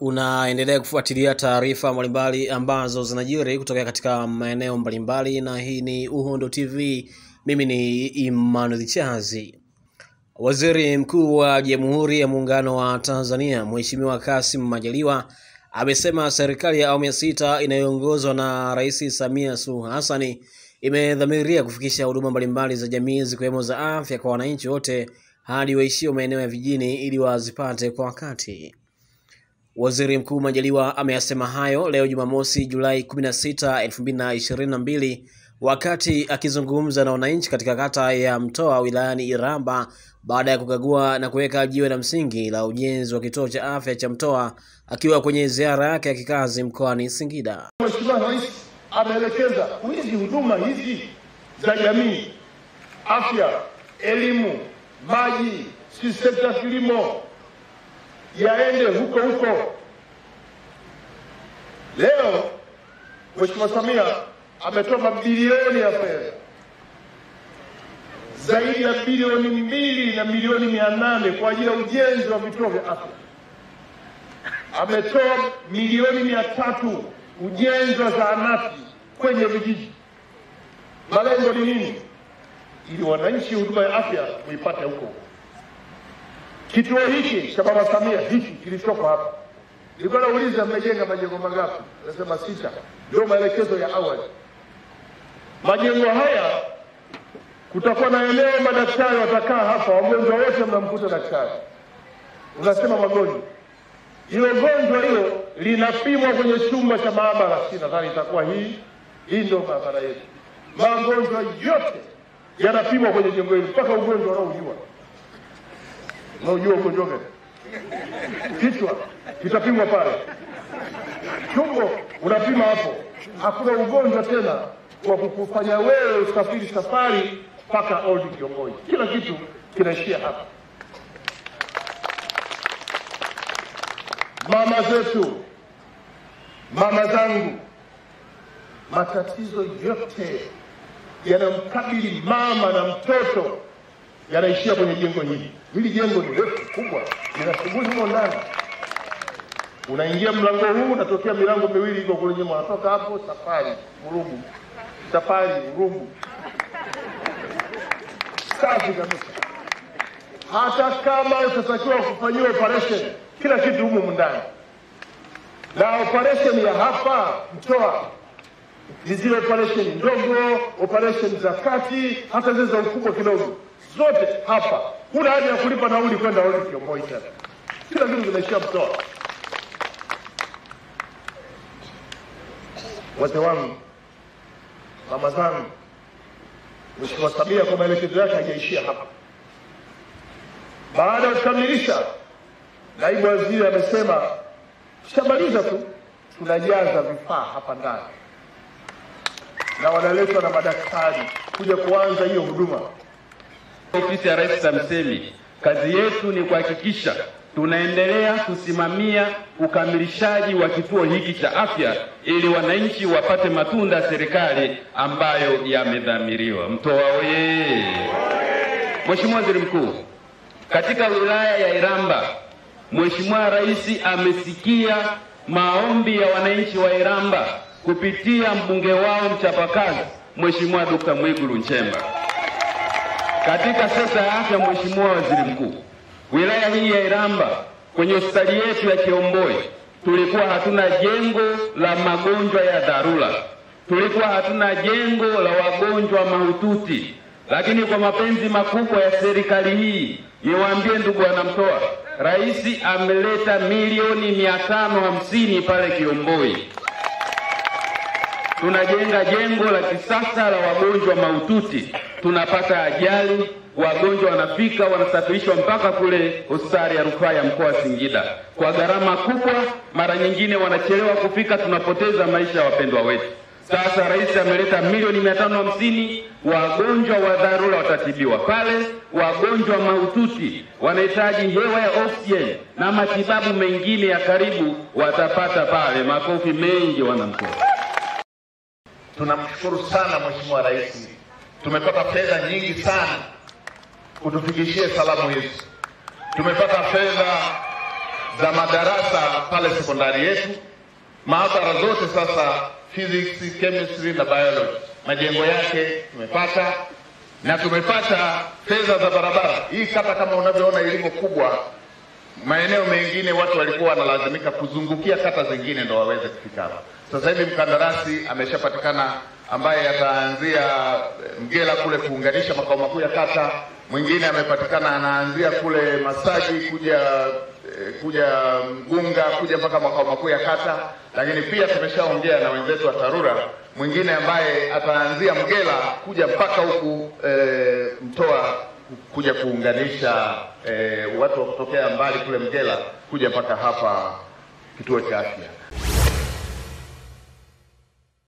Unaendelea kufuatilia taarifa mbalimbali ambazo zinajiri kutokea katika maeneo mbalimbali, na hii ni Uhondo TV. Mimi ni Emmanuel Chazi. Waziri Mkuu wa Jamhuri ya Muungano wa Tanzania Mheshimiwa Kassim Majaliwa amesema serikali ya awamu ya sita inayoongozwa na Rais Samia Suluhu Hassan imedhamiria kufikisha huduma mbalimbali za jamii zikiwemo za afya kwa wananchi wote hadi waishio maeneo ya vijijini ili wazipate kwa wakati. Waziri Mkuu Majaliwa ameyasema hayo leo Jumamosi Julai 16, 2022 wakati akizungumza na wananchi katika kata ya Mtoa wilayani Iramba baada ya kukagua na kuweka jiwe la msingi la ujenzi wa kituo cha afya cha Mtoa akiwa kwenye ziara yake ya kikazi mkoani Singida. Mheshimiwa Rais ameelekeza hizi huduma hizi za jamii, afya, elimu, maji, si sekta kilimo yaende huko huko. Leo Mheshimiwa Samia ametoa mabilioni ya fedha zaidi ya bilioni mbili na milioni mia nane kwa ajili ya ujenzi wa vituo vya afya. Ametoa milioni mia tatu ujenzi wa zahanati kwenye vijiji. Malengo ni nini? Ili wananchi huduma ya afya muipate huko. Kituo hiki cha Mama Samia hiki kilichoko hapa, nilikuwa nauliza mmejenga majengo mangapi? Nasema sita, ndio maelekezo ya awali. Majengo haya kutakuwa na eneo madaktari watakaa hapa, wagonjwa wote mnamkuta daktari, unasema magonjwa. Hilo gonjwa hilo linapimwa kwenye chumba cha maabara, si nadhani itakuwa hii. Hii ndio maabara yetu. Magonjwa yote yanapimwa kwenye jengo hili, mpaka ugonjwa unaojua unaojua ugonjwa gani, kichwa kitapimwa pale, tumbo unapima hapo. Hakuna ugonjwa tena wa kukufanya wewe usafiri safari mpaka Old Kiongoi, Kila kitu kinaishia hapa. Mama zetu, mama zangu, matatizo yote yanamkabili mama na mtoto yanaishia kwenye jengo hili. Hili jengo ni refu kubwa, lina shughuli humo ndani. Unaingia mlango huu, unatokea milango miwili iko kule nyuma, unatoka hapo safari Urumu, safari Urugu, safi kabisa. Hata kama utatakiwa kufanyiwa operation kila kitu humu ndani, na operation ya hapa Mtoa ni zile operation ndogo, operation za kati, hata zile za ukubwa kidogo, zote hapa. Huna haja ya kulipa nauli kwenda Old Kiongozi tena, kila kitu kinaishia Mtoa. Wazee wangu, mama zangu, Mheshimiwa Samia kwa maelekezo yake hajaishia hapa. Baada ya kukamilisha Naibu waziri amesema tushamaliza tu, tunajaza vifaa hapa ndani na wanaletwa na madaktari kuja kuanza hiyo huduma. Ofisi ya Rais TAMISEMI, kazi yetu ni kuhakikisha tunaendelea kusimamia ukamilishaji wa kituo hiki cha afya ili wananchi wapate matunda ya serikali ambayo yamedhamiriwa. Mtoa oye! Mheshimiwa Waziri Mkuu, katika wilaya ya Iramba Mheshimiwa Rais amesikia maombi ya wananchi wa Iramba kupitia mbunge wao mchapakazi Mheshimiwa Dr. Mwigulu Nchemba. Katika sekta ya afya, Mheshimiwa Waziri Mkuu, wilaya hii ya Iramba kwenye hospitali yetu ya Kiomboi tulikuwa hatuna jengo la magonjwa ya dharura, tulikuwa hatuna jengo la wagonjwa mahututi, lakini kwa mapenzi makubwa ya serikali hii, niwaambie ndugu wanamtoa, Rais ameleta milioni mia tano hamsini pale Kiomboi. Tunajenga jengo la kisasa la wagonjwa mahututi. Tunapata ajali, wagonjwa wanafika wanasafirishwa mpaka kule hospitali ya rufaa ya mkoa wa Singida kwa gharama kubwa. Mara nyingine wanachelewa kufika, tunapoteza maisha ya wapendwa wetu. Sasa rais ameleta milioni mia tano hamsini. Wagonjwa wa dharura watatibiwa pale, wagonjwa mahututi wanahitaji hewa ya oksijeni na matibabu mengine ya karibu watapata pale. Makofi mengi wanamtoa. Tunamshukuru sana Mheshimiwa Rais, tumepata fedha nyingi sana kutufikishia salamu hizi. Tumepata fedha za madarasa pale sekondari yetu, maabara zote sasa physics, chemistry na biology, majengo yake tumepata, na tumepata fedha za barabara. Hii kata kama unavyoona ilivyo kubwa, maeneo mengine watu walikuwa wanalazimika kuzungukia kata zingine ndo waweze kufika hapa. Sasa hivi mkandarasi ameshapatikana ambaye ataanzia Mgela kule kuunganisha makao makuu ya kata. Mwingine amepatikana anaanzia kule Masaji kuja eh, kuja Mgunga kuja mpaka makao makuu ya kata, lakini pia tumeshaongea na wenzetu wa TARURA, mwingine ambaye ataanzia Mgela kuja mpaka huku e, Mtoa kuja kuunganisha e, watu wa kutokea mbali kule Mgela kuja mpaka hapa kituo cha afya.